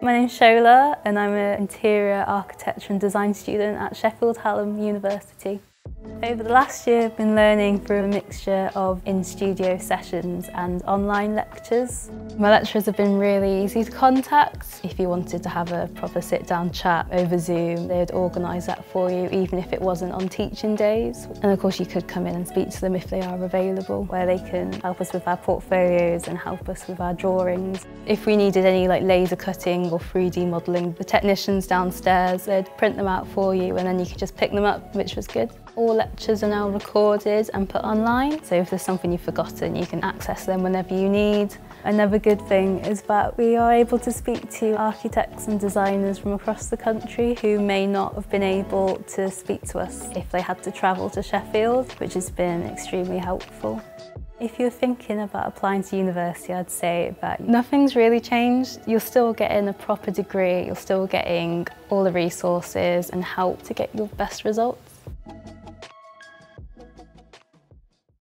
My name's Shola and I'm an interior architecture and design student at Sheffield Hallam University. Over the last year I've been learning through a mixture of in-studio sessions and online lectures. My lecturers have been really easy to contact. If you wanted to have a proper sit-down chat over Zoom, they'd organise that for you even if it wasn't on teaching days. And of course you could come in and speak to them if they are available, where they can help us with our portfolios and help us with our drawings. If we needed any like laser cutting or 3D modelling, the technicians downstairs, they'd print them out for you and then you could just pick them up, which was good. All lectures are now recorded and put online, so if there's something you've forgotten, you can access them whenever you need. Another good thing is that we are able to speak to architects and designers from across the country who may not have been able to speak to us if they had to travel to Sheffield, which has been extremely helpful. If you're thinking about applying to university, I'd say that nothing's really changed. You're still getting a proper degree, you're still getting all the resources and help to get your best results.